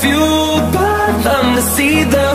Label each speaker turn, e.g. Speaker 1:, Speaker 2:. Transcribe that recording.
Speaker 1: fueled by them to see the